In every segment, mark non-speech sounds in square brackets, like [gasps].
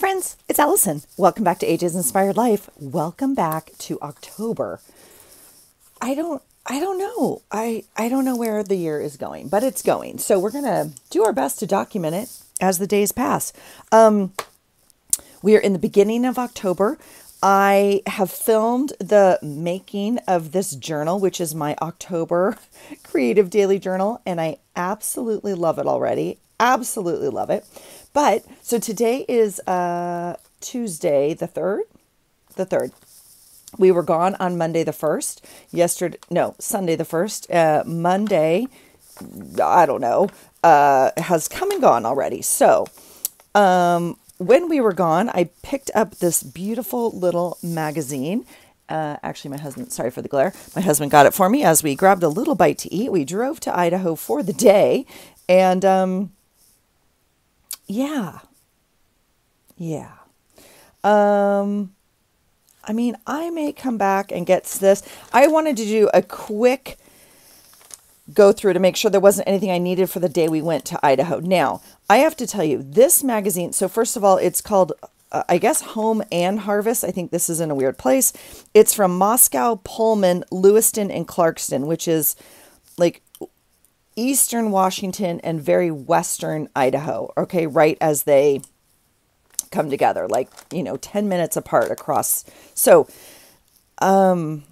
friends, it's Allison. Welcome back to AJ's Inspired Life. Welcome back to October. I don't I don't know. I I don't know where the year is going, but it's going. So we're going to do our best to document it as the days pass. Um we are in the beginning of October. I have filmed the making of this journal, which is my October [laughs] creative daily journal, and I absolutely love it already. Absolutely love it. But so today is uh, Tuesday, the 3rd. The 3rd. We were gone on Monday the 1st. Yesterday, no, Sunday the 1st. Uh, Monday, I don't know, uh, has come and gone already. So, um, when we were gone, I picked up this beautiful little magazine. Uh, actually, my husband, sorry for the glare, my husband got it for me as we grabbed a little bite to eat. We drove to Idaho for the day. And um, yeah, yeah. Um, I mean, I may come back and get this. I wanted to do a quick go through to make sure there wasn't anything I needed for the day we went to Idaho. Now, I have to tell you, this magazine, so first of all, it's called, uh, I guess, Home and Harvest. I think this is in a weird place. It's from Moscow, Pullman, Lewiston, and Clarkston, which is like eastern Washington and very western Idaho, okay, right as they come together, like, you know, 10 minutes apart across. So, um,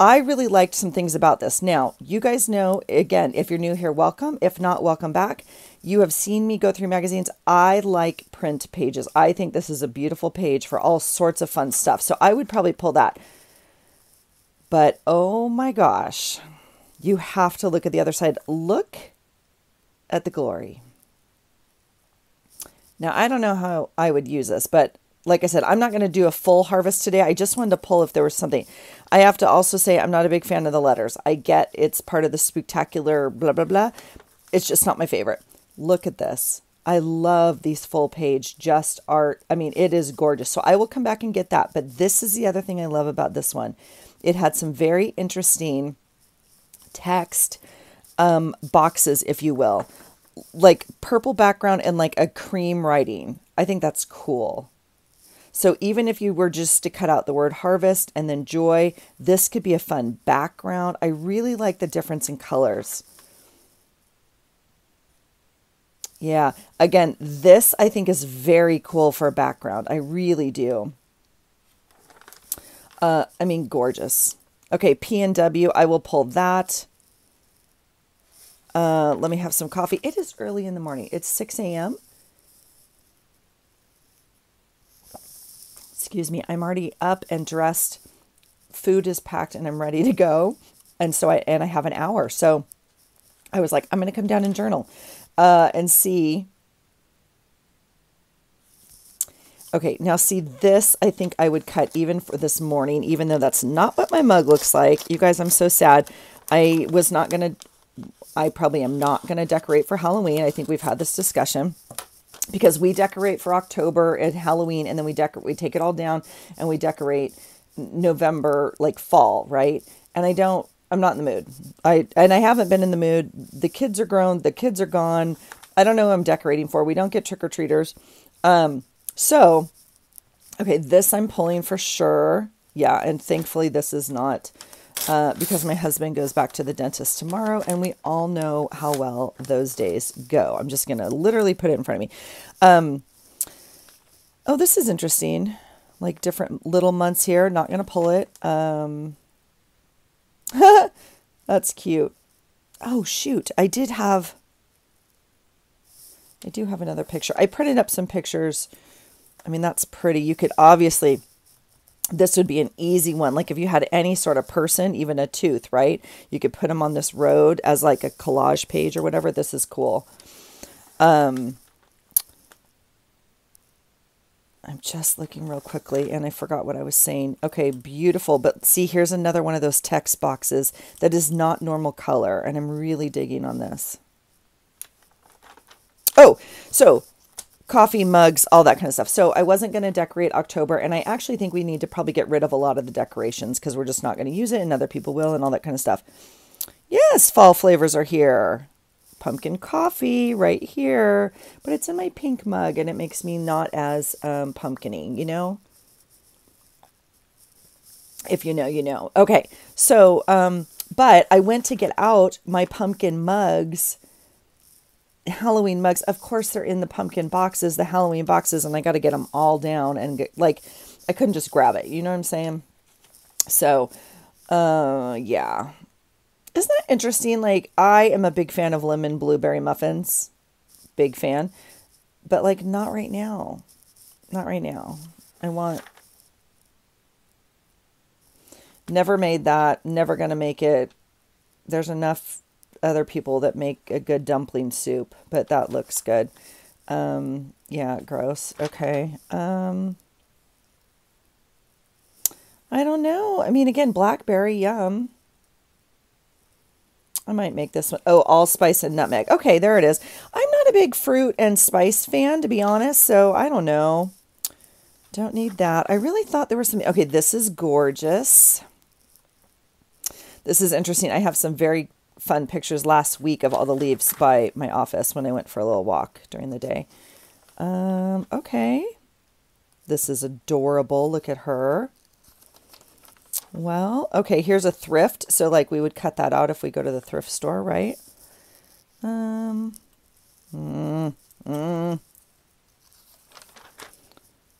I really liked some things about this. Now, you guys know, again, if you're new here, welcome. If not, welcome back. You have seen me go through magazines. I like print pages. I think this is a beautiful page for all sorts of fun stuff. So I would probably pull that. But oh my gosh, you have to look at the other side. Look at the glory. Now, I don't know how I would use this, but like I said, I'm not going to do a full harvest today. I just wanted to pull if there was something. I have to also say I'm not a big fan of the letters. I get it's part of the spectacular blah, blah, blah. It's just not my favorite. Look at this. I love these full page just art. I mean, it is gorgeous. So I will come back and get that. But this is the other thing I love about this one. It had some very interesting text um, boxes, if you will, like purple background and like a cream writing. I think that's cool. So even if you were just to cut out the word harvest and then joy, this could be a fun background. I really like the difference in colors. Yeah, again, this I think is very cool for a background. I really do. Uh, I mean, gorgeous. Okay, P and W, I will pull that. Uh, let me have some coffee. It is early in the morning. It's 6 a.m. Excuse me. I'm already up and dressed. Food is packed and I'm ready to go. And so I and I have an hour. So I was like, I'm going to come down and journal uh, and see. Okay, now see this, I think I would cut even for this morning, even though that's not what my mug looks like. You guys, I'm so sad. I was not going to I probably am not going to decorate for Halloween. I think we've had this discussion because we decorate for October and Halloween and then we decorate we take it all down and we decorate November like fall, right? And I don't I'm not in the mood. I and I haven't been in the mood. The kids are grown, the kids are gone. I don't know who I'm decorating for. We don't get trick-or-treaters. Um so okay, this I'm pulling for sure. Yeah, and thankfully this is not uh, because my husband goes back to the dentist tomorrow, and we all know how well those days go. I'm just going to literally put it in front of me. Um, oh, this is interesting. Like different little months here. Not going to pull it. Um, [laughs] that's cute. Oh, shoot. I did have. I do have another picture. I printed up some pictures. I mean, that's pretty. You could obviously this would be an easy one. Like if you had any sort of person, even a tooth, right? You could put them on this road as like a collage page or whatever. This is cool. Um, I'm just looking real quickly and I forgot what I was saying. Okay, beautiful. But see, here's another one of those text boxes that is not normal color. And I'm really digging on this. Oh, so coffee mugs, all that kind of stuff. So I wasn't going to decorate October, and I actually think we need to probably get rid of a lot of the decorations because we're just not going to use it, and other people will, and all that kind of stuff. Yes, fall flavors are here. pumpkin coffee right here, but it's in my pink mug and it makes me not as um, pumpkiny, you know? If you know, you know. Okay, so, um, but I went to get out my pumpkin mugs, Halloween mugs. Of course, they're in the pumpkin boxes, the Halloween boxes, and I got to get them all down and get, like, I couldn't just grab it. You know what I'm saying? So, uh, yeah. Isn't that interesting? Like, I am a big fan of lemon blueberry muffins. Big fan. But, like, not right now. Not right now. I want Never made that. Never going to make it. There's enough other people that make a good dumpling soup, but that looks good. Um, yeah, gross. Okay. Um, I don't know. I mean, again, blackberry, yum. I might make this one. Oh, allspice and nutmeg. Okay, there it is. I'm not a big fruit and spice fan, to be honest, so I don't know. Don't need that. I really thought there was some. Okay, this is gorgeous. This is interesting. I have some very fun pictures last week of all the leaves by my office when I went for a little walk during the day. Um, okay. This is adorable. Look at her. Well, okay, here's a thrift. So like we would cut that out if we go to the thrift store, right? Um, mm, mm.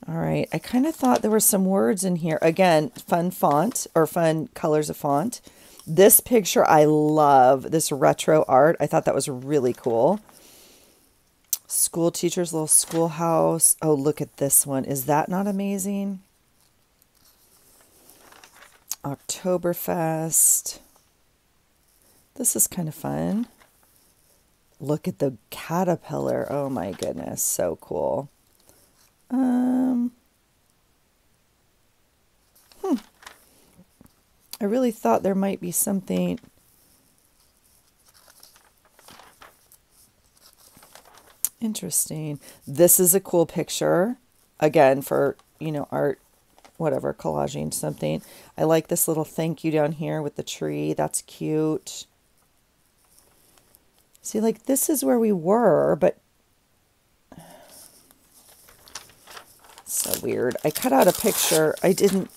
All right, I kind of thought there were some words in here. Again, fun font or fun colors of font. This picture I love, this retro art. I thought that was really cool. School teacher's little schoolhouse. Oh, look at this one. Is that not amazing? Oktoberfest. This is kind of fun. Look at the caterpillar. Oh my goodness, so cool. Um, hmm. I really thought there might be something interesting. This is a cool picture. Again, for, you know, art, whatever, collaging something. I like this little thank you down here with the tree. That's cute. See, like, this is where we were, but so weird. I cut out a picture. I didn't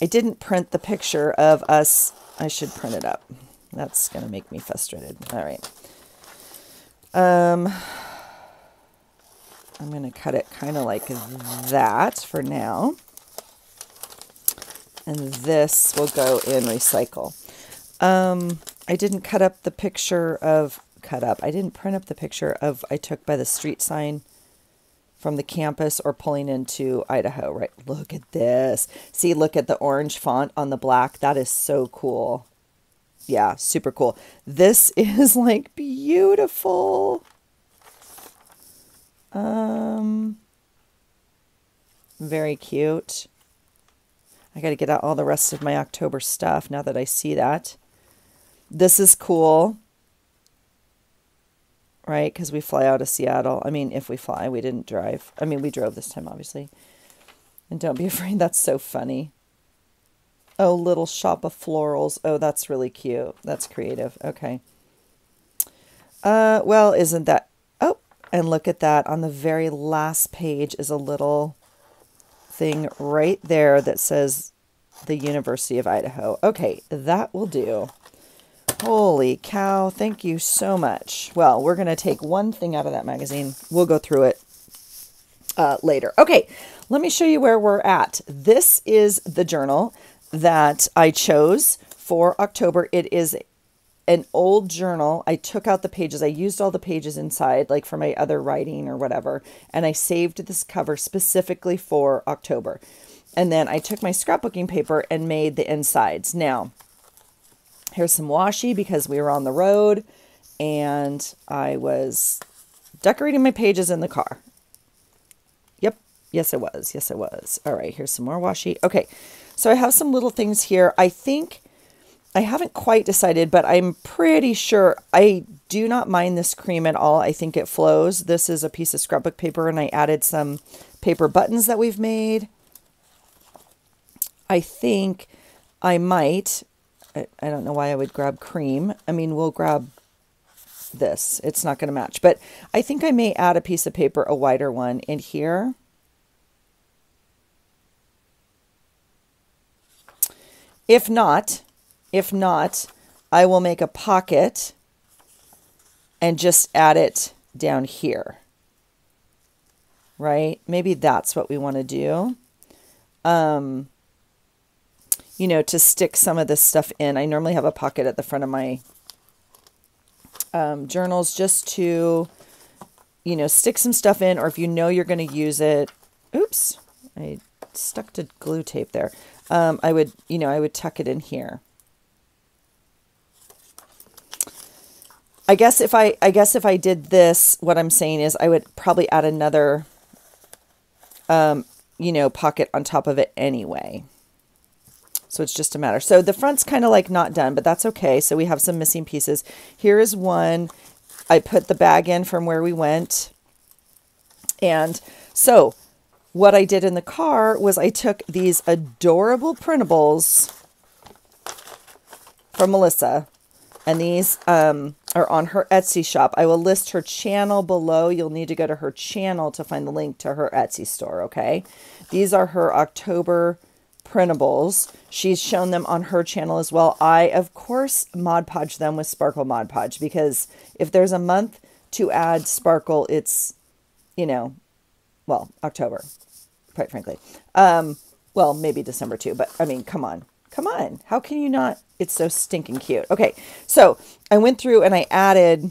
I didn't print the picture of us. I should print it up. That's going to make me frustrated. All right. Um, I'm going to cut it kind of like that for now. And this will go in recycle. Um, I didn't cut up the picture of, cut up, I didn't print up the picture of I took by the street sign from the campus or pulling into Idaho, right? Look at this. See, look at the orange font on the black. That is so cool. Yeah, super cool. This [laughs] is like beautiful. Um, very cute. I got to get out all the rest of my October stuff now that I see that. This is cool right? Because we fly out of Seattle. I mean, if we fly, we didn't drive. I mean, we drove this time, obviously. And don't be [laughs] afraid, that's so funny. Oh, little shop of florals. Oh, that's really cute. That's creative. Okay. Uh, well, isn't that... Oh, and look at that. On the very last page is a little thing right there that says the University of Idaho. Okay, that will do. Holy cow, thank you so much. Well, we're going to take one thing out of that magazine. We'll go through it uh, later. Okay, let me show you where we're at. This is the journal that I chose for October. It is an old journal. I took out the pages. I used all the pages inside, like for my other writing or whatever, and I saved this cover specifically for October. And then I took my scrapbooking paper and made the insides. Now, Here's some washi because we were on the road and I was decorating my pages in the car. Yep. Yes, it was. Yes, it was. All right. Here's some more washi. Okay. So I have some little things here. I think I haven't quite decided, but I'm pretty sure I do not mind this cream at all. I think it flows. This is a piece of scrapbook paper and I added some paper buttons that we've made. I think I might I, I don't know why I would grab cream. I mean, we'll grab this. It's not going to match. But I think I may add a piece of paper, a wider one in here. If not, if not, I will make a pocket and just add it down here. Right? Maybe that's what we want to do. Um, you know, to stick some of this stuff in. I normally have a pocket at the front of my um, journals just to, you know, stick some stuff in, or if you know you're going to use it. Oops, I stuck to glue tape there. Um, I would, you know, I would tuck it in here. I guess if I, I guess if I did this, what I'm saying is I would probably add another, um, you know, pocket on top of it anyway. So it's just a matter. So the front's kind of like not done, but that's okay. So we have some missing pieces. Here is one. I put the bag in from where we went. And so what I did in the car was I took these adorable printables from Melissa. And these um, are on her Etsy shop. I will list her channel below. You'll need to go to her channel to find the link to her Etsy store, okay? These are her October printables. She's shown them on her channel as well. I, of course, Mod Podge them with Sparkle Mod Podge because if there's a month to add Sparkle, it's, you know, well, October, quite frankly. Um, well, maybe December too, but I mean, come on. Come on. How can you not? It's so stinking cute. Okay, so I went through and I added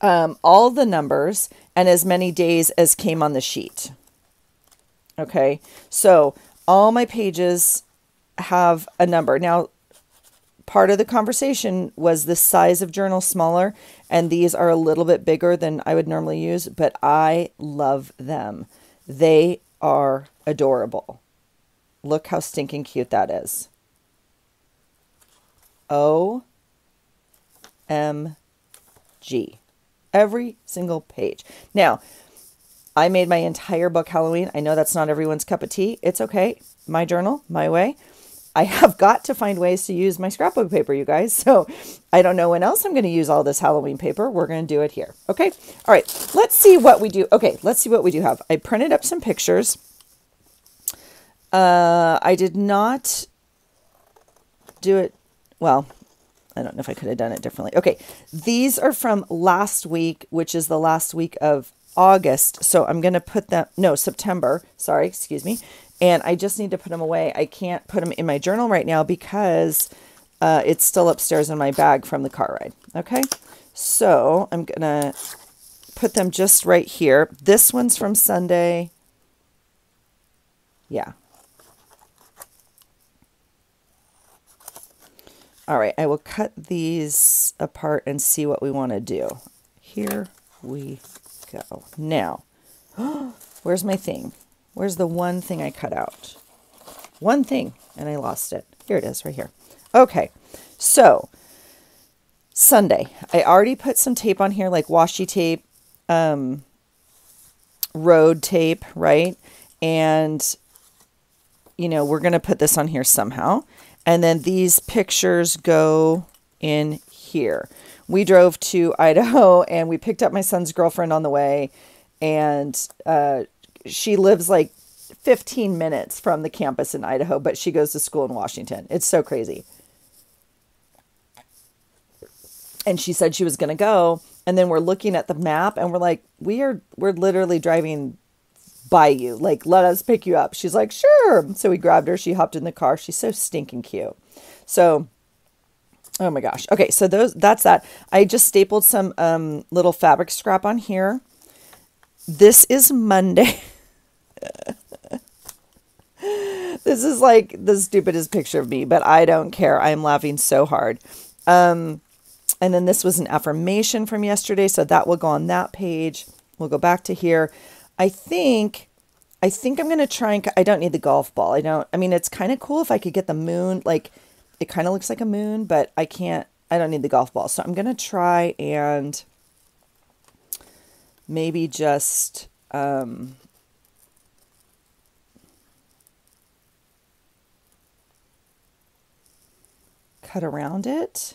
um, all the numbers and as many days as came on the sheet. Okay, so all my pages have a number. Now, part of the conversation was the size of journal smaller, and these are a little bit bigger than I would normally use, but I love them. They are adorable. Look how stinking cute that is. O M G. Every single page. Now, I made my entire book Halloween. I know that's not everyone's cup of tea. It's okay. My journal, my way. I have got to find ways to use my scrapbook paper, you guys. [laughs] So I don't know when else I'm going to use all this Halloween paper. We're going to do it here. Okay. All right. Let's see what we do. Okay. Let's see what we do have. I printed up some pictures. Uh, I did not do it. Well, I don't know if I could have done it differently. Okay. These are from last week, which is the last week of August. So I'm going to put them, no, September. Sorry, excuse me. And I just need to put them away. I can't put them in my journal right now because uh, it's still upstairs in my bag from the car ride. Okay. So I'm going to put them just right here. This one's from Sunday. Yeah. All right, I will cut these apart and see what we want to do. Here we go. Now, [gasps] where's my thing? Where's the one thing I cut out? One thing, and I lost it. Here it is, right here. Okay, so Sunday. I already put some tape on here, like washi tape, um, road tape, right? And, you know, we're going to put this on here somehow. And then these pictures go in here we drove to [laughs] Idaho and we picked up my son's girlfriend on the way. And uh, she lives like 15 minutes from the campus in Idaho, but she goes to school in Washington. It's so crazy. And she said she was going to go. And then we're looking at the map and we're like, we are, we're literally driving by you. Like, let us pick you up. She's like, sure. So we grabbed her. She hopped in the car. She's so stinking cute. So Oh my gosh. Okay, so those that's that. I just stapled some um, little fabric scrap on here. This is Monday. [laughs] this is like the stupidest picture of me, but I don't care. I'm laughing so hard. Um, and then this was an affirmation from yesterday, so that will go on that page. We'll go back to here. I think I think I'm going to try and I don't need the golf ball. I don't I mean it's kind of cool if I could get the moon like it kind of looks like a moon, but I can't, I don't need the golf ball. So I'm going to try and maybe just, um, cut around it.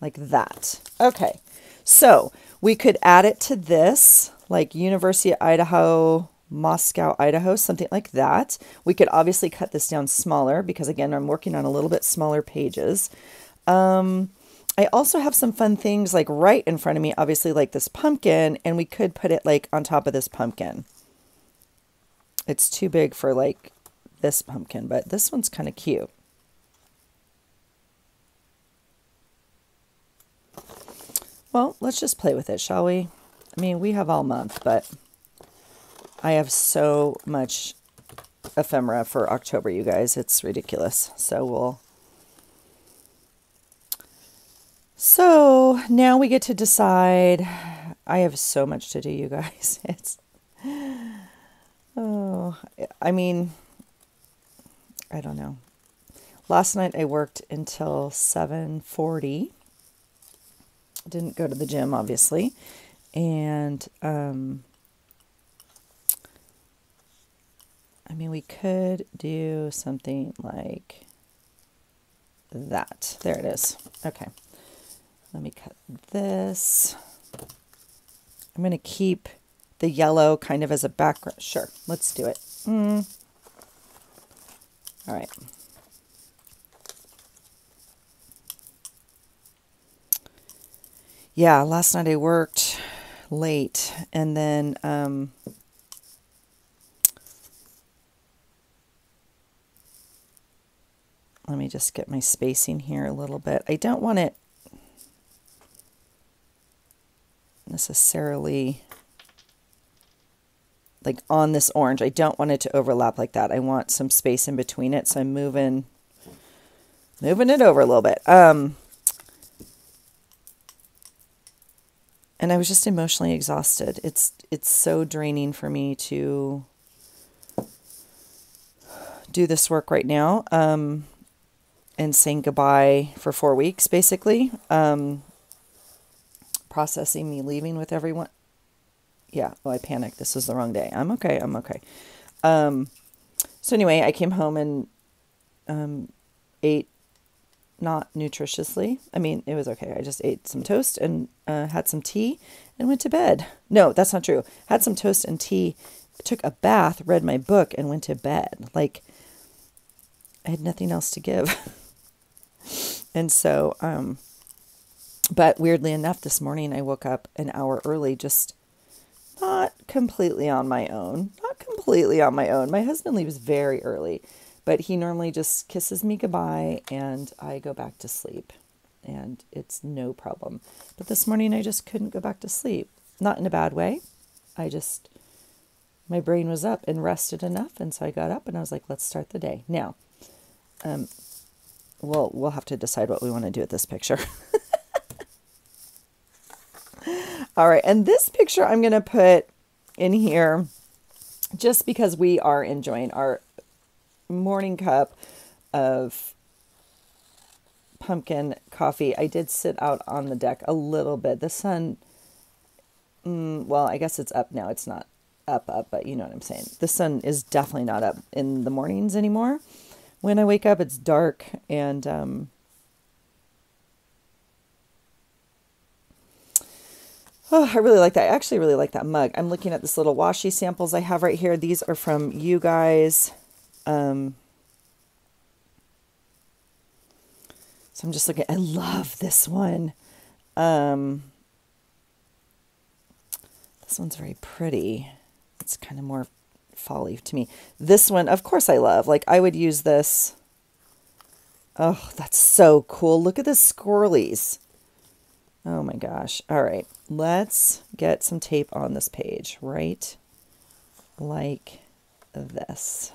like that. Okay, so we could add it to this, like University of Idaho, Moscow, Idaho, something like that. We could obviously cut this down smaller because, again, I'm working on a little bit smaller pages. Um, I also have some fun things like right in front of me, obviously, like this pumpkin, and we could put it like on top of this pumpkin. It's too big for like this pumpkin, but this one's kind of cute. Well, let's just play with it, shall we? I mean, we have all month, but I have so much ephemera for October, you guys. It's ridiculous. So we'll. So now we get to decide. I have so much to do, you guys. [laughs] It's. Oh, I mean, I don't know. Last night I worked until 7:40 didn't go to the gym, obviously. And, um, I mean, we could do something like that. There it is. Okay. Let me cut this. I'm going to keep the yellow kind of as a background. Sure, let's do it. Mm. All right. yeah, last night I worked late and then um, let me just get my spacing here a little bit. I don't want it necessarily like on this orange. I don't want it to overlap like that. I want some space in between it. So I'm moving, moving it over a little bit. Um, and I was just emotionally exhausted. It's it's so draining for me to do this work right now um, and saying goodbye for four weeks, basically. Um, processing me leaving with everyone. Yeah, oh, I panicked. This was the wrong day. I'm okay. I'm okay. Um, so anyway, I came home and um, ate not nutritiously. I mean, it was okay. I just ate some toast and uh, had some tea and went to bed. No, that's not true. Had some toast and tea, took a bath, read my book, and went to bed. Like, I had nothing else to give. [laughs] and so, um, but weirdly enough, this morning I woke up an hour early, just not completely on my own. Not completely on my own. My husband leaves very early. But he normally just kisses me goodbye and I go back to sleep. And it's no problem. But this morning I just couldn't go back to sleep. Not in a bad way. I just, my brain was up and rested enough. And so I got up and I was like, let's start the day. Now, um, we'll, we'll have to decide what we want to do with this picture. [laughs] All right. And this picture I'm going to put in here just because we are enjoying our morning cup of pumpkin coffee. I did sit out on the deck a little bit. The sun, mm, well, I guess it's up now. It's not up, up, but you know what I'm saying. The sun is definitely not up in the mornings anymore. When I wake up, it's dark and, um, Oh, I really like that. I actually really like that mug. I'm looking at this little washi samples I have right here. These are from you guys. Um, so I'm just looking. I love this one. Um, this one's very pretty. It's kind of more fall leaf to me. This one, of course, I love. Like I would use this. Oh, that's so cool. Look at the squirrelies. Oh my gosh. All right. Let's get some tape on this page, right? Like this.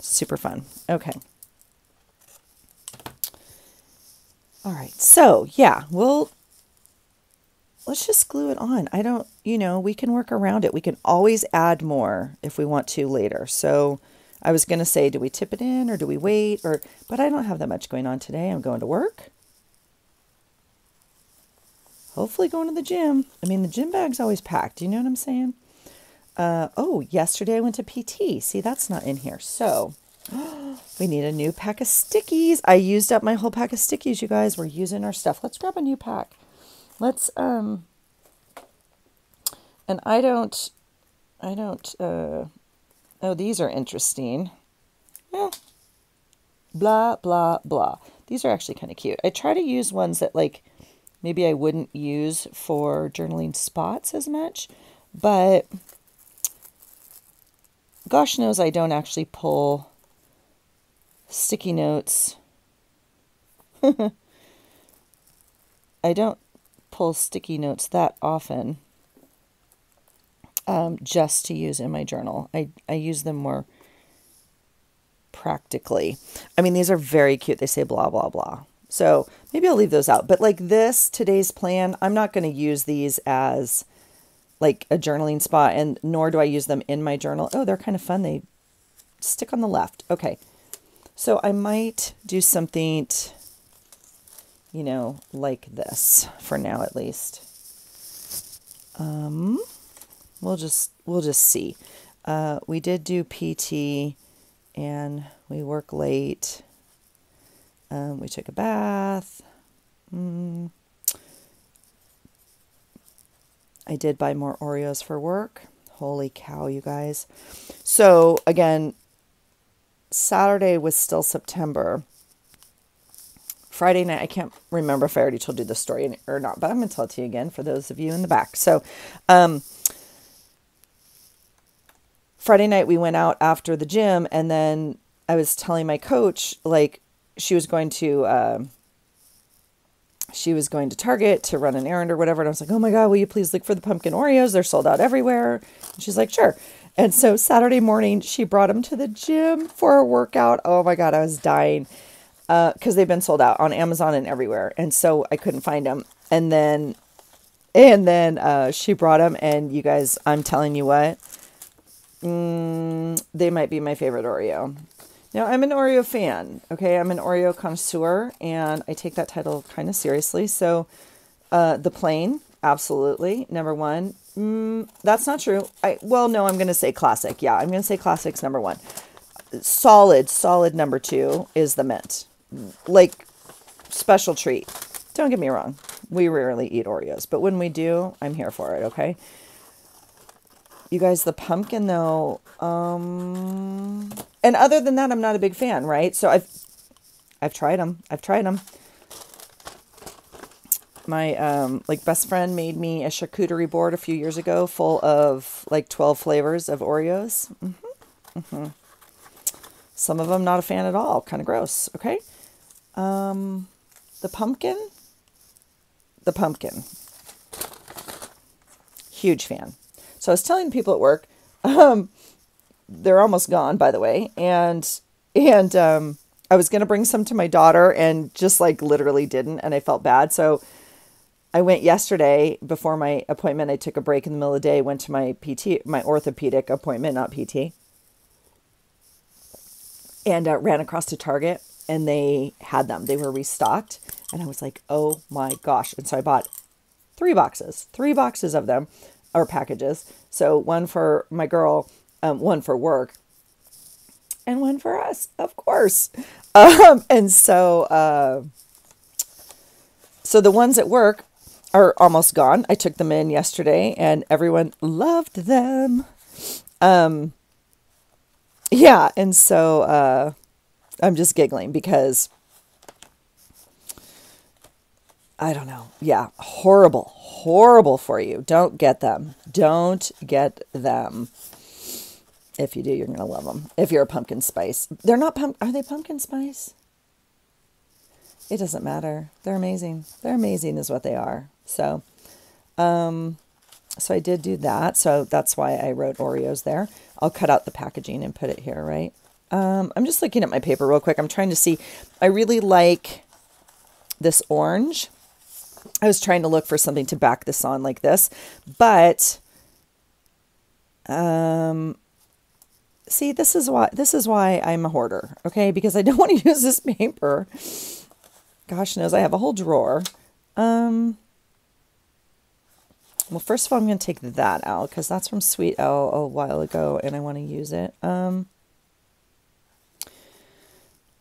Super fun. Okay. All right. So, yeah, we'll let's just glue it on. I don't, you know, we can work around it. We can always add more if we want to later. So, I was going to say, do we tip it in or do we wait or but I don't have that much going on today. I'm going to work. Hopefully going to the gym. I mean, the gym bag's always packed. You know what I'm saying? Uh, oh, yesterday I went to PT. See, that's not in here. So [gasps] we need a new pack of stickies. I used up my whole pack of stickies, you guys. We're using our stuff. Let's grab a new pack. Let's um and I don't I don't uh oh these are interesting. Blah blah blah. These are actually kind of cute. I try to use ones that like maybe I wouldn't use for journaling spots as much, but gosh knows I don't actually pull sticky notes. [laughs] I don't pull sticky notes that often um, just to use in my journal. I, I use them more practically. I mean, these are very cute. They say blah, blah, blah. So maybe I'll leave those out. But like this, today's plan, I'm not going to use these as like a journaling spot, and nor do I use them in my journal. Oh, they're kind of fun. They stick on the left. Okay. So I might do something, you know, like this for now at least. Um, we'll just we'll just see. Uh, we did do PT, and we work late. Um, we took a bath. Mm. I did buy more Oreos for work. Holy cow, you guys. So, again, Saturday was still September. Friday night, I can't remember if I already told you the story or not, but I'm going to tell it to you again for those of you in the back. So, um, Friday night, we went out after the gym, and then I was telling my coach, like, she was going to, uh, she was going to Target to run an errand or whatever. And I was like, oh my God, will you please look for the pumpkin Oreos? They're sold out everywhere. And she's like, sure. And so Saturday morning, she brought them to the gym for a workout. Oh my God, I was dying because uh, they've been sold out on Amazon and everywhere. And so I couldn't find them. And then, and then uh, she brought them. And you guys, I'm telling you what, mm, they might be my favorite Oreo. Now, I'm an Oreo fan, okay? I'm an Oreo connoisseur, and I take that title kind of seriously. So, uh, the plain, absolutely, number one. Mm, that's not true. I Well, no, I'm going to say classic. Yeah, I'm going to say classics number one. Solid, solid number two is the mint. Like, special treat. Don't get me wrong. We rarely eat Oreos, but when we do, I'm here for it, okay? You guys, the pumpkin though, um, and other than that, I'm not a big fan, right? So I've, I've tried them. I've tried them. My um, like best friend made me a charcuterie board a few years ago, full of like 12 flavors of Oreos. Mm-hmm. Mm-hmm. Some of them not a fan at all. Kind of gross. Okay. Um, the pumpkin. The pumpkin. Huge fan. So I was telling people at work, [laughs] um, they're almost gone, by the way, and and um, I was gonna bring some to my daughter, and just like literally didn't, and I felt bad. So I went yesterday before my appointment. I took a break in the middle of the day, went to my PT, my orthopedic appointment, not PT, and uh, ran across to Target, and they had them. They were restocked, and I was like, oh my gosh! And so I bought three boxes, three boxes of them or packages. So one for my girl, um, one for work, and one for us, of course. [laughs] Um, and so, uh, so the ones at work are almost gone. I took them in yesterday, and everyone loved them. Um, yeah, and so uh, I'm just giggling because I don't know. Yeah, horrible, horrible for you. Don't get them. Don't get them. If you do, you're going to love them. If you're a pumpkin spice, they're not pump. Are they pumpkin spice? It doesn't matter. They're amazing. They're amazing, is what they are. So, um, so I did do that. So that's why I wrote Oreos there. I'll cut out the packaging and put it here, right? Um, I'm just looking at my paper real quick. I'm trying to see. I really like this orange. I was trying to look for something to back this on like this, but um see this is why this is why I'm a hoarder, okay? Because I don't [laughs] want to use this paper. Gosh knows I have a whole drawer. Um well, first of all, I'm going to take that out because that's from Sweet L a while ago and I want to use it. Um,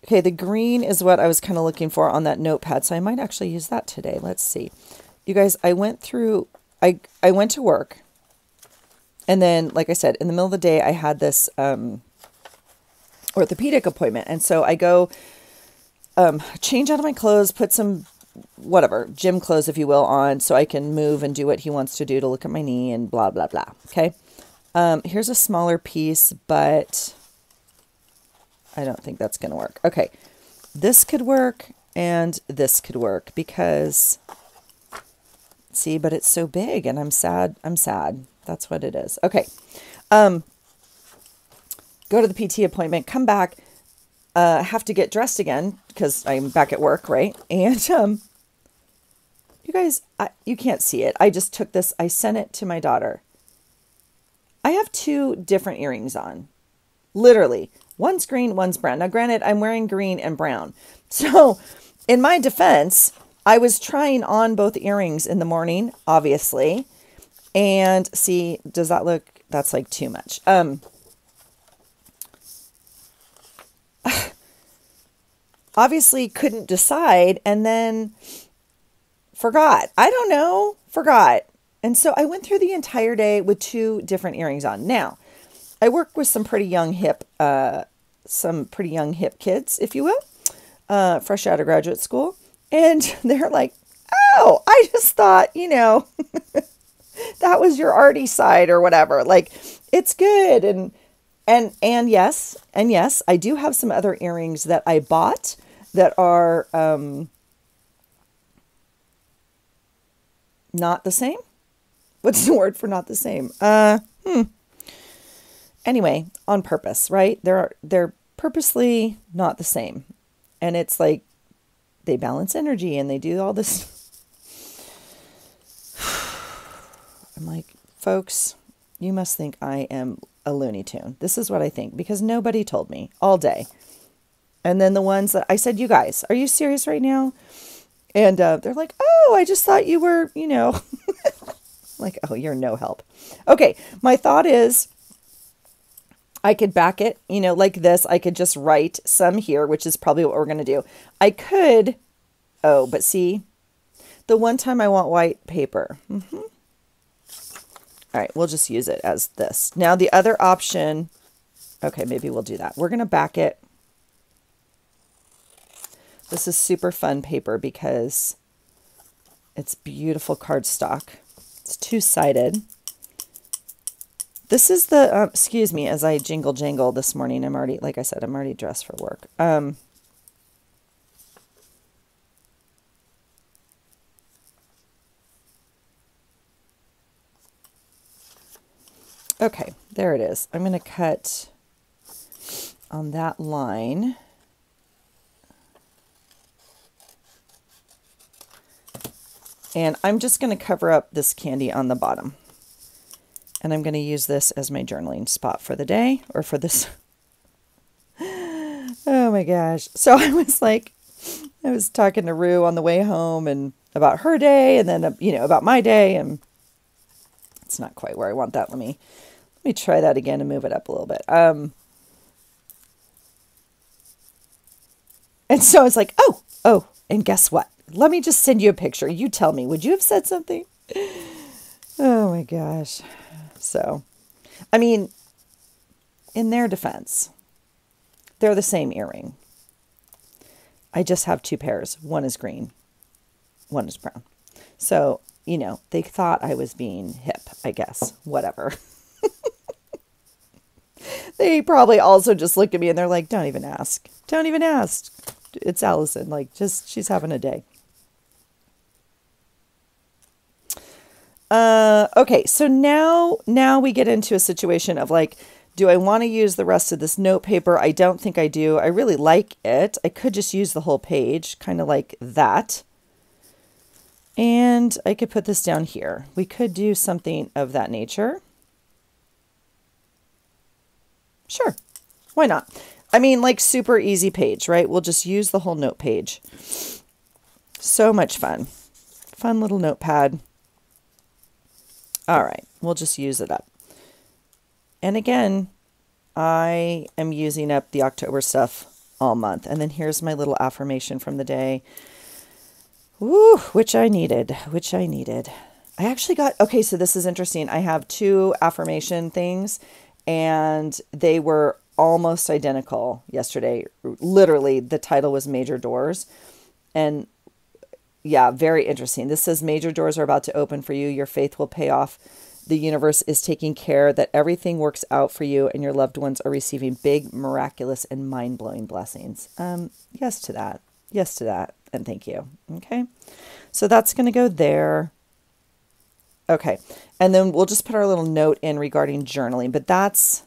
Okay, the green is what I was kind of looking for on that notepad. So I might actually use that today. Let's see. You guys, I went through, I, I went to work. And then, like I said, in the middle of the day, I had this um, orthopedic appointment. And so I go um, change out of my clothes, put some whatever, gym clothes, if you will, on so I can move and do what he wants to do to look at my knee and blah, blah, blah. Okay. Um, here's a smaller piece, but I don't think that's going to work. Okay. This could work and this could work because, see, but it's so big and I'm sad. I'm sad. That's what it is. Okay. Um, go to the PT appointment, come back, uh, have to get dressed again because I'm back at work, right? And um, you guys, I, you can't see it. I just took this, I sent it to my daughter. I have two different earrings on, literally. One's green, one's brown. Now, granted, I'm wearing green and brown. [laughs] So, in my defense, I was trying on both earrings in the morning, obviously. And see, does that look, that's like too much. Um, [sighs] obviously couldn't decide and then forgot. I don't know, forgot. And so I went through the entire day with two different earrings on. Now, I work with some pretty young hip, uh, some pretty young hip kids, if you will, uh, fresh out of graduate school. And [laughs] they're like, oh, I just thought, you know, [laughs] that was your arty side or whatever. Like, it's good. And, and, and yes, and yes, I do have some other earrings that I bought that are um, not the same. What's the word for not the same? Uh, hmm. Anyway, on purpose, right? They're they're purposely not the same, and it's like they balance energy and they do all this. [sighs] I'm like, folks, you must think I am a Looney Tune. This is what I think because nobody told me all day. And then the ones that I said, you guys, are you serious right now? And uh, they're like, oh, I just thought you were, you know, [laughs] like, oh, you're no help. Okay, my thought is I could back it, you know, like this. I could just write some here, which is probably what we're going to do. I could, oh, but see, the one time I want white paper. Mm-hmm. All right, we'll just use it as this. Now, the other option, okay, maybe we'll do that. We're going to back it this is super fun paper because it's beautiful cardstock. It's two-sided. This is the, uh, excuse me, as I jingle jangle this morning. I'm already, like I said, I'm already dressed for work. Um, okay, there it is. I'm going to cut on that line. And I'm just going to cover up this candy on the bottom. And I'm going to use this as my journaling spot for the day or for this. [laughs] oh my gosh. So I was like, I was talking to Rue on the way home and about her day and then, you know, about my day. And it's not quite where I want that. Let me, let me try that again and move it up a little bit. Um, and so it's like, oh, oh, and guess what? Let me just send you a picture. You tell me, would you have said something? [laughs] Oh my gosh. So, I mean, in their defense, they're the same earring. I just have two pairs. One is green, one is brown. So, you know, they thought I was being hip, I guess. Whatever. [laughs] they probably also just looked at me and they're like, don't even ask. Don't even ask. It's Allison. Like, just, she's having a day. Uh, okay, so now now we get into a situation of like, do I want to use the rest of this note paper? I don't think I do. I really like it. I could just use the whole page, kind of like that. And I could put this down here. We could do something of that nature. Sure, why not? I mean, like super easy page, right? We'll just use the whole note page. So much fun. Fun little notepad. All right, we'll just use it up. And again, I am using up the October stuff all month. And then here's my little affirmation from the day. Woo, which I needed, which I needed. I actually got, okay, so this is interesting. I have two affirmation things and they were almost identical yesterday. Literally, the title was Major Doors. And yeah, very interesting. This says major doors are about to open for you. Your faith will pay off. The universe is taking care that everything works out for you and your loved ones are receiving big, miraculous, and mind blowing blessings. Um, yes to that. Yes to that. And thank you. Okay. So that's going to go there. Okay. And then we'll just put our little note in regarding journaling, but that's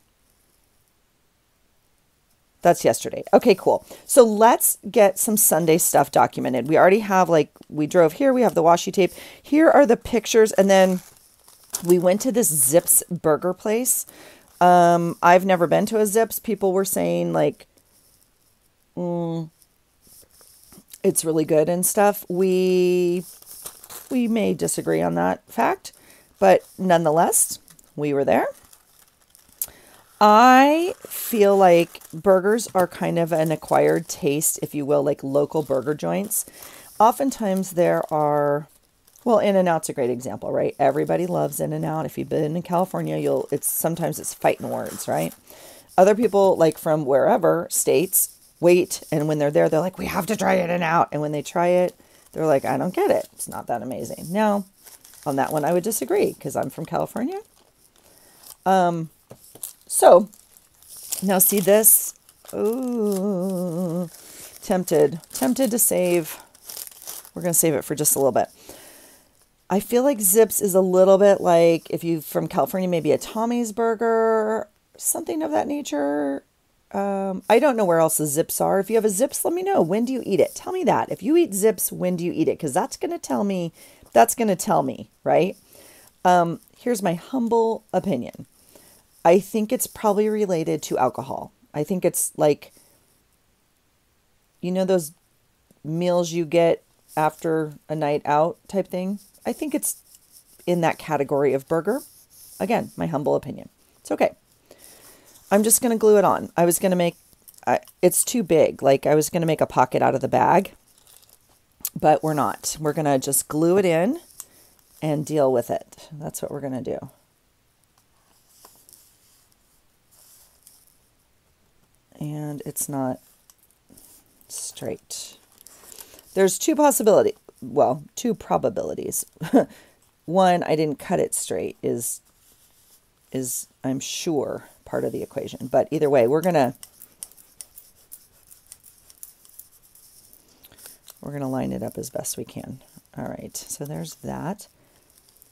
that's yesterday. Okay, cool. So let's get some Sunday stuff documented. We already have like we drove here, we have the washi tape. Here are the pictures and then we went to this Zips burger place. Um I've never been to a Zips. People were saying like mm, it's really good and stuff. We we may disagree on that fact, but nonetheless, we were there. I feel like burgers are kind of an acquired taste, if you will, like local burger joints. Oftentimes there are well, In and Out's a great example, right? Everybody loves In and Out. If you've been in California, you'll it's sometimes it's fighting words, right? Other people like from wherever states wait and when they're there they're like, We have to try In and Out. And when they try it, they're like, I don't get it. It's not that amazing. Now, on that one I would disagree because I'm from California. Um so now see this. Ooh, tempted, tempted to save. We're going to save it for just a little bit. I feel like Zips is a little bit like if you from California, maybe a Tommy's burger, something of that nature. Um, I don't know where else the zips are. If you have a zips, let me know. When do you eat it? Tell me that. If you eat zips, when do you eat it? Because that's going to tell me, that's going to tell me, right? Um, here's my humble opinion. I think it's probably related to alcohol. I think it's like, you know, those meals you get after a night out type thing. I think it's in that category of burger. Again, my humble opinion. It's okay. I'm just going to glue it on. I was going to make, I, it's too big. Like I was going to make a pocket out of the bag, but we're not. We're going to just glue it in and deal with it. That's what we're going to do. And it's not straight. There's two possibility, Well, two probabilities. [laughs] One, I didn't cut it straight is is I'm sure part of the equation. But either way, we're gonna we're gonna line it up as best we can. All right, so there's that.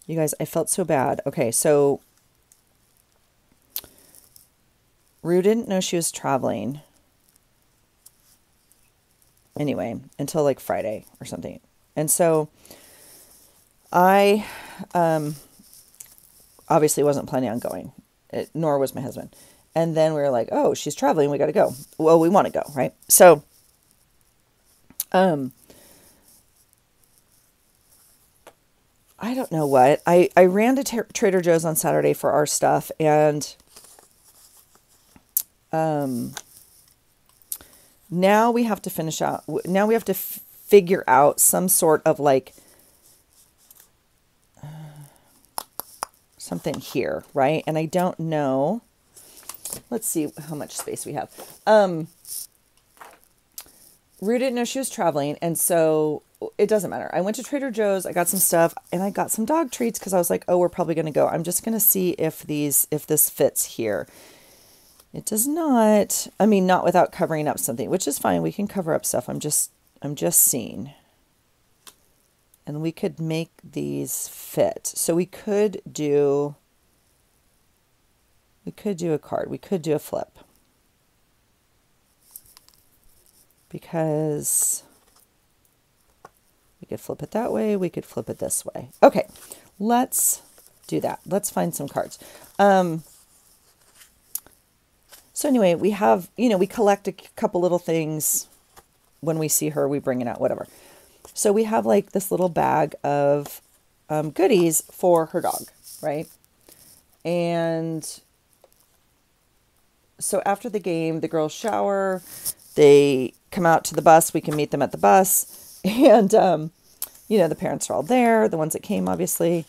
You guys, I felt so bad. Okay, so Rue didn't know she was traveling. Anyway, until like Friday or something. And so I um, obviously wasn't planning on going, it, nor was my husband. And then we were like, oh, she's traveling. We got to go. Well, we want to go, right? So, um, I don't know what. I, I ran to Trader Joe's on Saturday for our stuff and um, now we have to finish out, now we have to figure out some sort of like [sighs] something here, right? And I don't know. Let's see how much space we have. Um, Rue didn't know she was traveling, and so it doesn't matter. I went to Trader Joe's, I got some stuff, and I got some dog treats because I was like, oh, we're probably going to go. I'm just going to see if these if this fits here. It does not. I mean, not without covering up something, which is fine. We can cover up stuff. I'm just, I'm just seeing. And we could make these fit. So we could do, we could do a card. We could do a flip. Because we could flip it that way. We could flip it this way. Okay, let's do that. Let's find some cards. Um, so anyway, we have, you know, we collect a couple little things when we see her, we bring it out, whatever. So we have like this little bag of um, goodies for her dog, right? And so after the game, the girls shower, they come out to the bus. We can meet them at the bus. [laughs] And, um, you know, the parents are all there, the ones that came, obviously.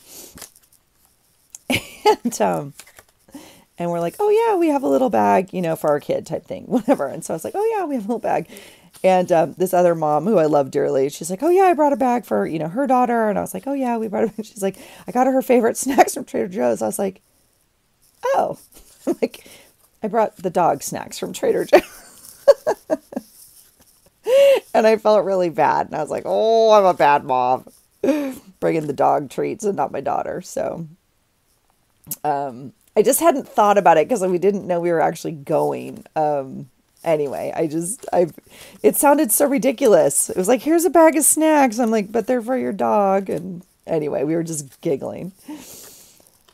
[laughs] And, um, and we're like, oh, yeah, we have a little bag, you know, for our kid type thing, [laughs] whatever. And so I was like, oh, yeah, we have a little bag. And um, this other mom who I love dearly, she's like, oh, yeah, I brought a bag for, you know, her daughter. And I was like, oh, yeah, we brought a bag. [laughs] She's like, I got her her favorite [laughs] snacks from Trader Joe's. I was like, oh, I'm like, I brought the dog snacks from Trader Joe's. and I felt really bad. And I was like, oh, I'm a bad mom. Bringing the dog treats and not my daughter. So um, I just hadn't thought about it because we didn't know we were actually going. Um, anyway, I just, I, it sounded so ridiculous. It was like, here's a bag of snacks. I'm like, but they're for your dog. And anyway, we were just giggling.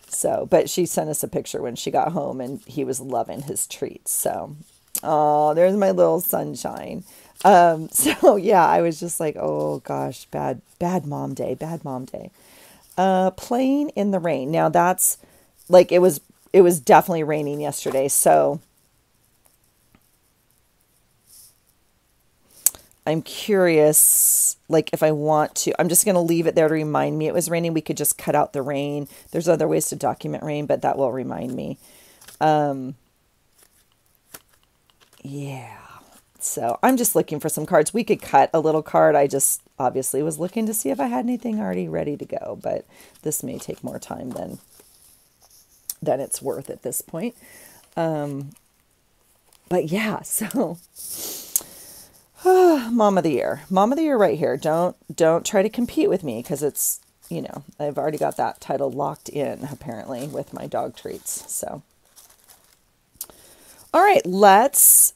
So, but she sent us a picture when she got home and he was loving his treats. So, oh, there's my little sunshine. Um, [laughs] so yeah, I was just like, oh gosh, bad, bad mom day, bad mom day. Uh, playing in the rain. Now that's like, it was, it was definitely raining yesterday. So I'm curious, like if I want to, I'm just going to leave it there to remind me it was raining. We could just cut out the rain. There's other ways to document rain, but that will remind me. Um, yeah. So I'm just looking for some cards. We could cut a little card. I just obviously was looking to see if I had anything already ready to go, but this may take more time than than it's worth at this point. Um, but yeah, [laughs] so [sighs] mom of the year mom of the year right here. Don't don't try to compete with me because it's you know i've already got that title locked in apparently with my dog treats so. All right let's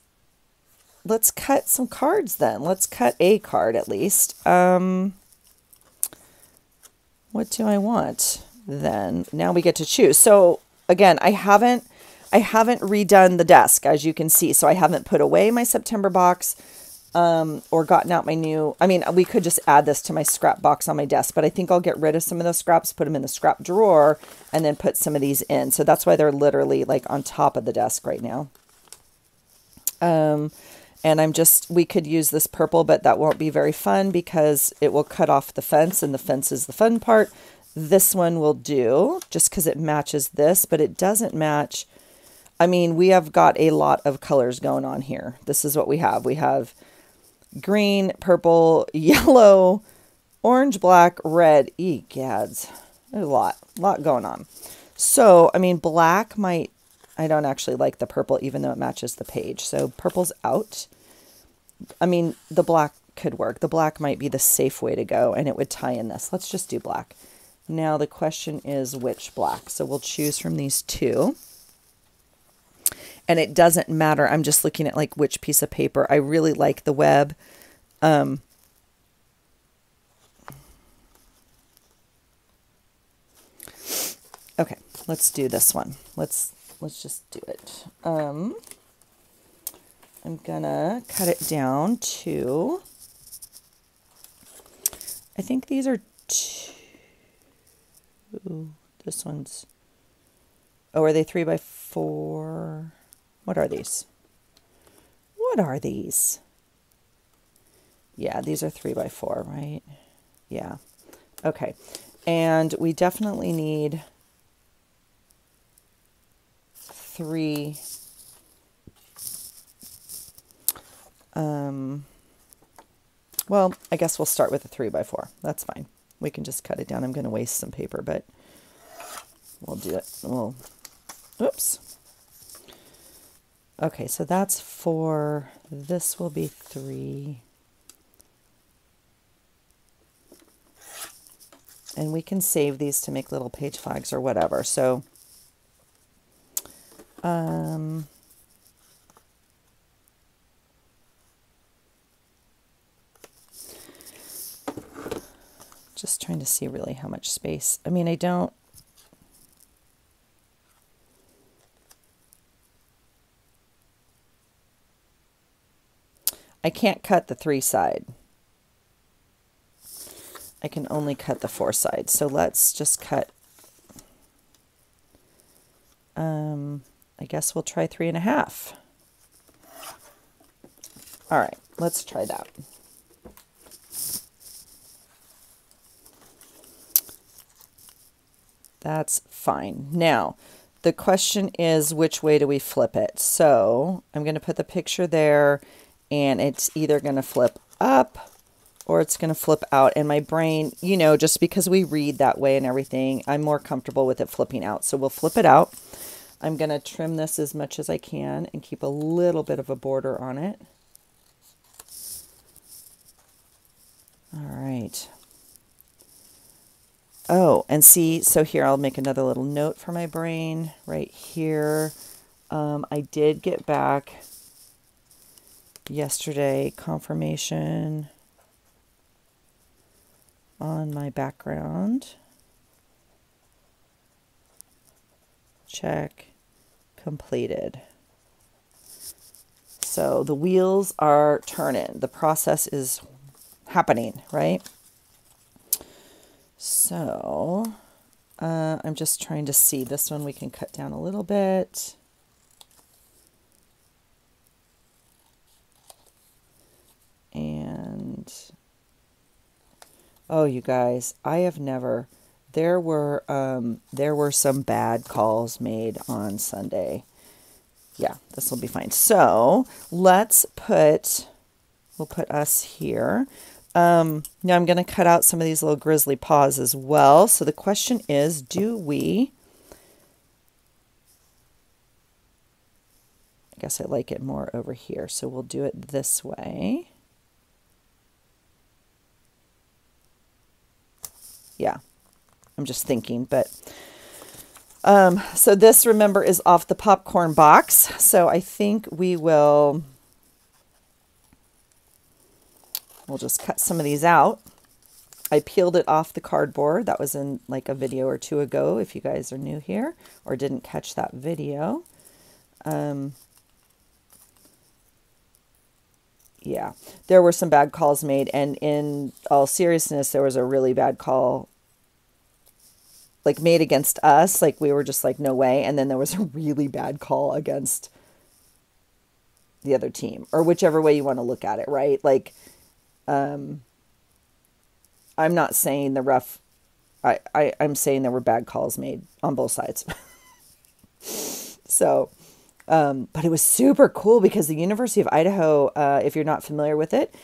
let's cut some cards then. Let's cut a card at least. Um what do i want then? Now we get to choose. So again i haven't i haven't redone the desk as you can see so i haven't put away my september box um, or gotten out my new, I mean, we could just add this to my scrap box on my desk, but I think I'll get rid of some of those scraps, put them in the scrap drawer, and then put some of these in. So that's why they're literally like on top of the desk right now. Um, and I'm just, we could use this purple, but that won't be very fun because it will cut off the fence and the fence is the fun part. This one will do just because it matches this, but it doesn't match. I mean, we have got a lot of colors going on here. This is what we have. We have green, purple, [laughs] yellow, orange, black, red. Egads. A lot, lot going on. So, I mean, black might, I don't actually like the purple, even though it matches the page. So purple's out. I mean, the black could work. The black might be the safe way to go, and it would tie in this. Let's just do black. Now the question is which black. So we'll choose from these two and it doesn't matter. I'm just looking at like which piece of paper. I really like the web. Um, okay, let's do this one. Let's let's just do it. Um, I'm gonna cut it down to. I think these are. This one's. Oh, are they three by four? What are these? What are these? Yeah, these are three by four, right? Yeah. Okay. And we definitely need three. Um, well, I guess we'll start with a three by four. That's fine. We can just cut it down. I'm going to waste some paper, but we'll do it. We'll, oops. Okay, so that's four. This will be three. And we can save these to make little page flags or whatever. So, um, just trying to see really how much space. I mean, I don't I can't cut the three side. I can only cut the four side. So let's just cut, um, I guess we'll try three and a half. All right, let's try that. That's fine. Now, the question is which way do we flip it? So I'm going to put the picture there and it's either going to flip up or it's going to flip out. And my brain, you know, just because we read that way and everything, I'm more comfortable with it flipping out. So we'll flip it out. I'm going to trim this as much as I can and keep a little bit of a border on it. All right. Oh, and see, so here I'll make another little note for my brain right here. Um, I did get back yesterday confirmation on my background. Check completed. So the wheels are turning. The process is happening, right? So uh, I'm just trying to see. This one we can cut down a little bit. And oh, you guys, I have never. There were um, there were some bad calls made on Sunday. Yeah, this will be fine. So let's put. We'll put us here. Um, now I'm going to cut out some of these little grizzly paws as well. So the question is, do we... I guess I like it more over here. So we'll do it this way. Yeah, I'm just thinking, but... Um, so this, remember, is off the popcorn box. So I think we will We'll just cut some of these out. I peeled it off the cardboard. That was in like a video or two ago if you guys are new here or didn't catch that video. Um, yeah, there were some bad calls made. And in all seriousness, there was a really bad call like made against us. Like we were just like, no way. And then there was a really bad call against the other team or whichever way you want to look at it, right? Like um, I'm not saying the rough. I, I I'm saying there were bad calls made on both sides. [laughs] so, um, but it was super cool because the University of Idaho, uh, if you're not familiar with it,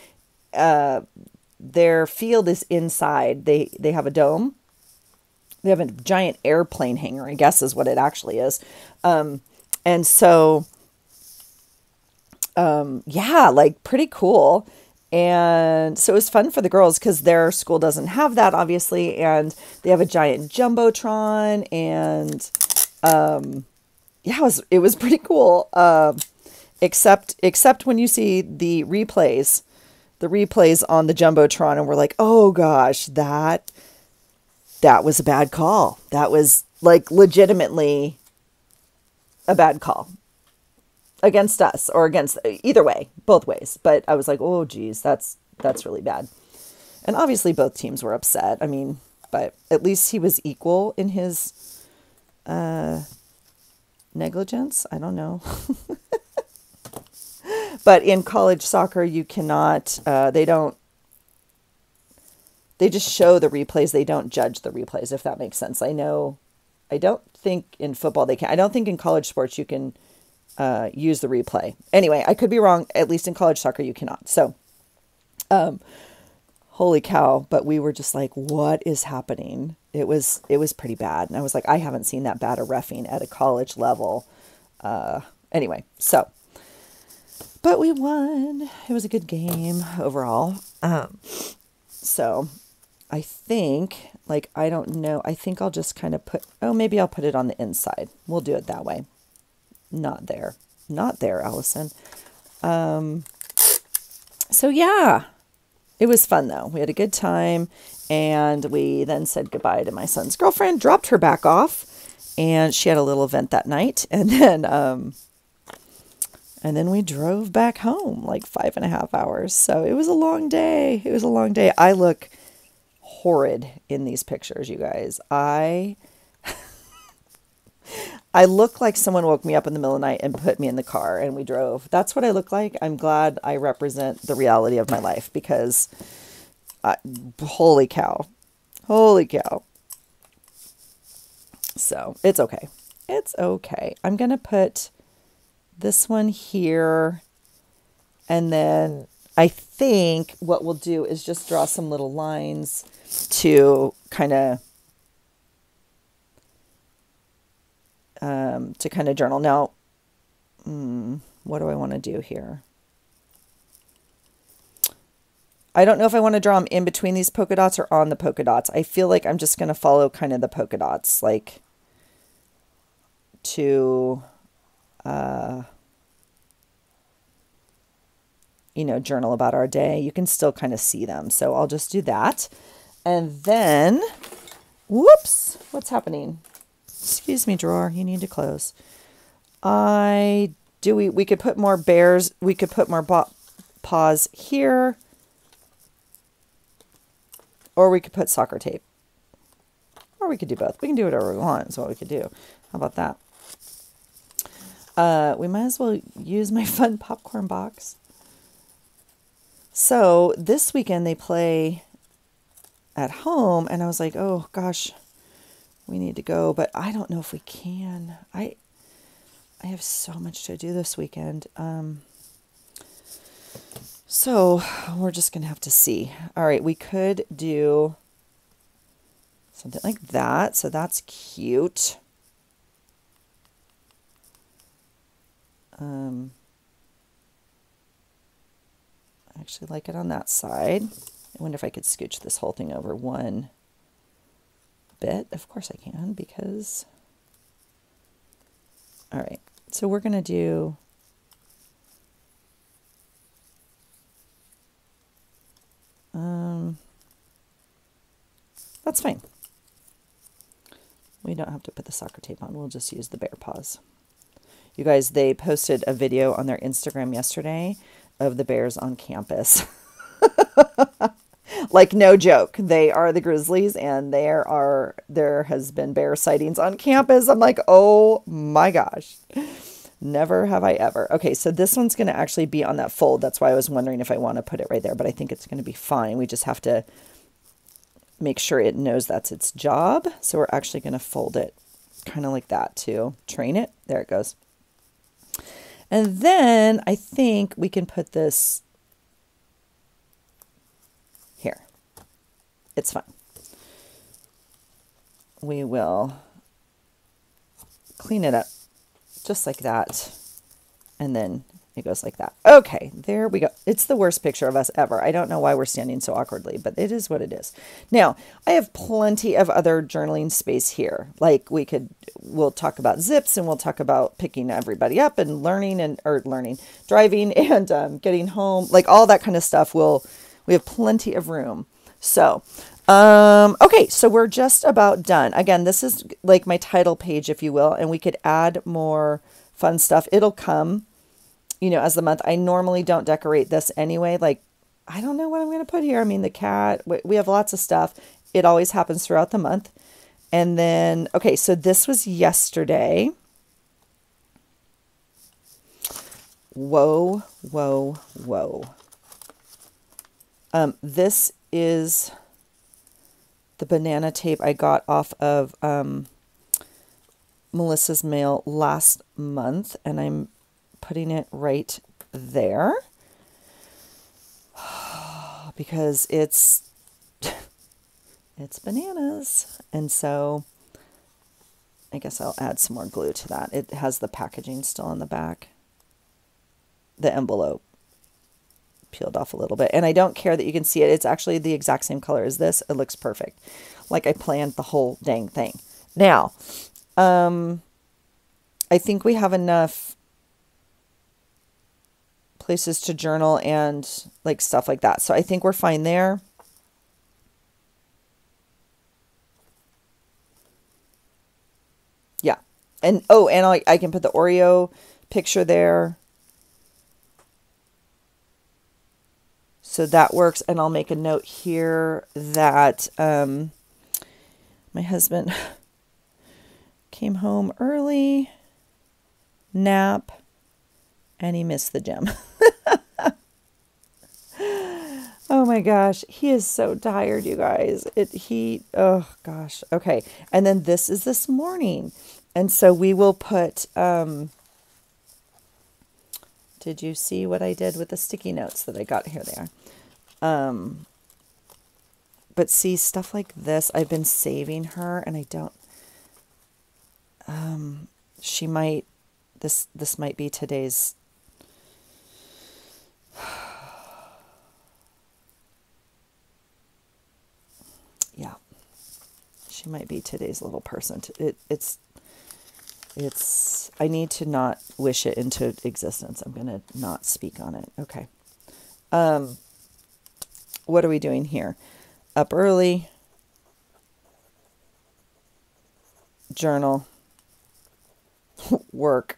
uh, their field is inside. They they have a dome. They have a giant airplane hangar. I guess is what it actually is. Um, and so, um, yeah, like pretty cool. And so it was fun for the girls because their school doesn't have that, obviously. And they have a giant Jumbotron. And um, yeah, it was, it was pretty cool. Uh, except, except when you see the replays, the replays on the Jumbotron, and we're like, oh gosh, that, that was a bad call. That was like legitimately a bad call against us or against either way, both ways. But I was like, oh, geez, that's that's really bad. And obviously, both teams were upset. I mean, but at least he was equal in his uh, negligence. I don't know. [laughs] but in college soccer, you cannot. Uh, they don't. They just show the replays. They don't judge the replays. If that makes sense. I know. I don't think in football they can. I don't think in college sports you can uh, use the replay. Anyway, I could be wrong. At least in college soccer, you cannot. So, um, holy cow! But we were just like, what is happening? It was it was pretty bad, and I was like, I haven't seen that bad a refing at a college level. Uh, anyway, so. But we won. It was a good game overall. Um, so I think, like, I don't know. I think I'll just kind of put, oh, maybe I'll put it on the inside. We'll do it that way. Not there. Not there, Allison. Um, so, yeah, it was fun though. We had a good time. And we then said goodbye to my son's girlfriend, dropped her back off, and she had a little event that night. [laughs] And then, um, and then we drove back home like five and a half hours. So it was a long day. It was a long day. I look horrid in these pictures, you guys. I [laughs] I look like someone woke me up in the middle of the night and put me in the car and we drove. That's what I look like. I'm glad I represent the reality of my life because uh, holy cow. Holy cow. So it's okay. It's okay. I'm going to put this one here. And then I think what we'll do is just draw some little lines to kind of um, to kind of journal. Now, hmm, what do I want to do here? I don't know if I want to draw them in between these polka dots or on the polka dots. I feel like I'm just going to follow kind of the polka dots, like to, uh, you know, journal about our day. You can still kind of see them. So I'll just do that. And then, whoops, what's happening? Excuse me, drawer, you need to close. I do we we could put more bears, we could put more paws here or we could put soccer tape. Or we could do both. We can do whatever we want, is what we could do. How about that? Uh, we might as well use my [laughs] fun popcorn box. So this weekend they play at home, and I was like, oh gosh, we need to go, but I don't know if we can. I I have so much to do this weekend. Um, so we're just going to have to see. All right, we could do something like that. So that's cute. Um, I actually like it on that side. I wonder if I could scooch this whole thing over one bit. Of course I can because... All right, so we're going to do Um, that's fine. We don't have to put the soccer tape on. We'll just use the bear paws. You guys, they posted a video on their Instagram yesterday of the bears on campus. [laughs] like no joke. They are the grizzlies and there are there has been bear sightings on campus. I'm like, "Oh my gosh." Never have I ever. Okay, so this one's going to actually be on that fold. That's why I was wondering if I want to put it right there, but I think it's going to be fine. We just have to make sure it knows that's its job. So we're actually going to fold it kind of like that to train it. There it goes. And then I think we can put this here. It's fine. We will clean it up just like that. And then it goes like that. Okay, there we go. It's the worst picture of us ever. I don't know why we're standing so awkwardly, but it is what it is. Now, I have plenty of other journaling space here. Like we could, we'll talk about zips and we'll talk about picking everybody up and learning and, or learning, driving [laughs] and um, getting home, like all that kind of stuff. We'll, we have plenty of room. So um, okay, so we're just about done. Again, this is like my title page, if you will, and we could add more fun stuff. It'll come, you know, as the month. I normally don't decorate this anyway. Like, I don't know what I'm going to put here. I mean, the cat, we have lots of stuff. It always happens throughout the month. And then, okay, so this was yesterday. Whoa, whoa, whoa. Um, this is the banana tape I got off of um, Melissa's mail last month, and I'm putting it right there. [sighs] Because it's it's bananas, and so I guess I'll add some more glue to that. It has the packaging still on the back, the envelope peeled off a little bit. And I don't care that you can see it. It's actually the exact same color as this. It looks perfect. Like I planned the whole dang thing. Now, um, I think we have enough places to journal and like stuff like that. So I think we're fine there. Yeah. And oh, and I, I can put the Oreo picture there. So that works. And I'll make a note here that um, my husband [laughs] came home early, nap, and he missed the gym. [laughs] oh my gosh, he is so tired, you guys. It he oh gosh. Okay. And then this is this morning. And so we will put um did you see what I did with the sticky notes that I got here they are. Um but see stuff like this I've been saving her and I don't um she might this this might be today's [sighs] yeah she might be today's little person it, it's it's i need to not wish it into existence i'm going to not speak on it okay um what are we doing here up early journal [laughs] work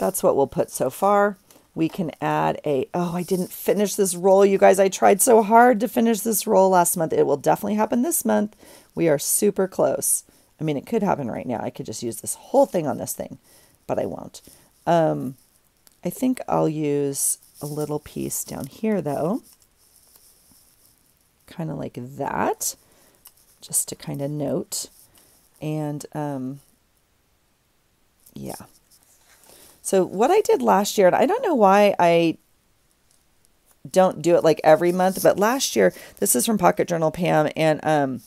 that's what we'll put so far. We can add a, oh, I didn't finish this roll. You guys, I tried so hard to finish this roll last month. It will definitely happen this month. We are super close. I mean, it could happen right now. I could just use this whole thing on this thing, but I won't. Um, I think I'll use a little piece down here though, kind of like that, just to kind of note. And um, yeah, so what I did last year, and I don't know why I don't do it like every month, but last year, this is from Pocket Journal Pam, and um,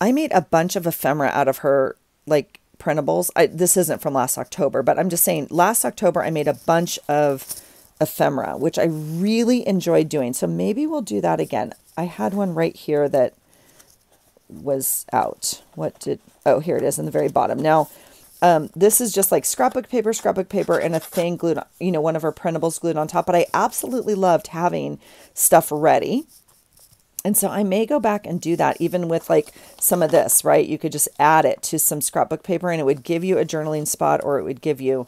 I made a bunch of ephemera out of her like printables. I, this isn't from last October, but I'm just saying last October I made a bunch of ephemera, which I really enjoyed doing. So maybe we'll do that again. I had one right here that was out. What did, oh, here it is in the very bottom. Now, um, this is just like scrapbook paper, scrapbook paper, and a thing glued, you know, one of our printables glued on top. But I absolutely loved having stuff ready. And so I may go back and do that even with like some of this, right? You could just add it to some scrapbook paper and it would give you a journaling spot or it would give you,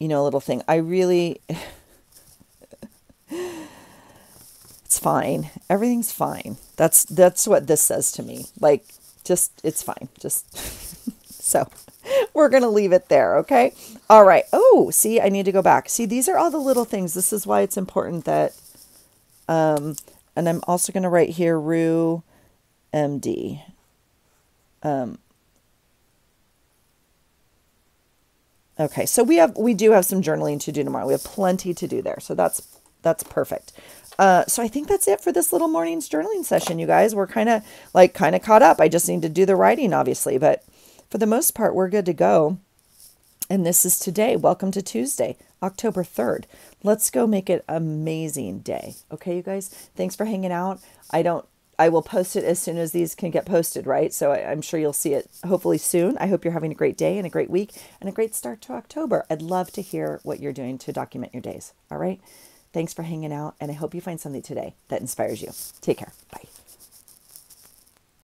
you know, a little thing. I really, [laughs] it's fine. Everything's fine. That's, that's what this says to me. Like, just, it's fine. Just. [laughs] So we're going to leave it there. Okay. All right. Oh, see, I need to go back. See, these are all the little things. This is why it's important that, um, and I'm also going to write here, Rue MD. Um, okay. So we have, we do have some journaling to do tomorrow. We have plenty to do there. So that's, that's perfect. Uh, so I think that's it for this little morning's journaling session, you guys. We're kind of like kind of caught up. I just need to do the writing, obviously, but for the most part, we're good to go. And this is today. Welcome to Tuesday, October 3rd. Let's go make it amazing day. Okay, you guys? Thanks for hanging out. I don't I will post it as soon as these can get posted, right? So I, am sure you'll see it hopefully soon. I hope you're having a great day and a great week and a great start to October. I'd love to hear what you're doing to document your days. All right. Thanks for hanging out. And I hope you find something today that inspires you. Take care. Bye.